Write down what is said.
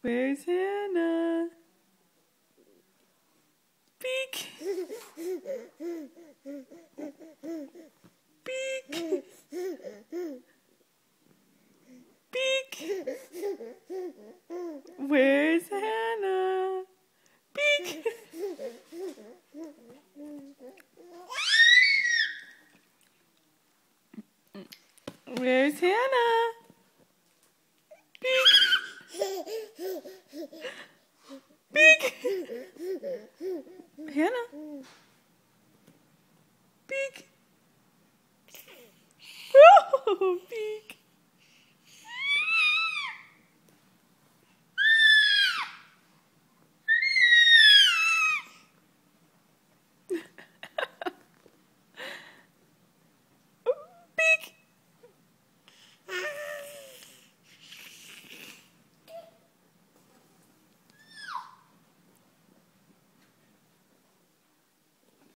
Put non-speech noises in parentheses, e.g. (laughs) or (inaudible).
Where's Hannah? Peek. Peek. Peek. Where's Hannah? Peek. Where's Hannah? Hannah. (laughs) Oh, peek!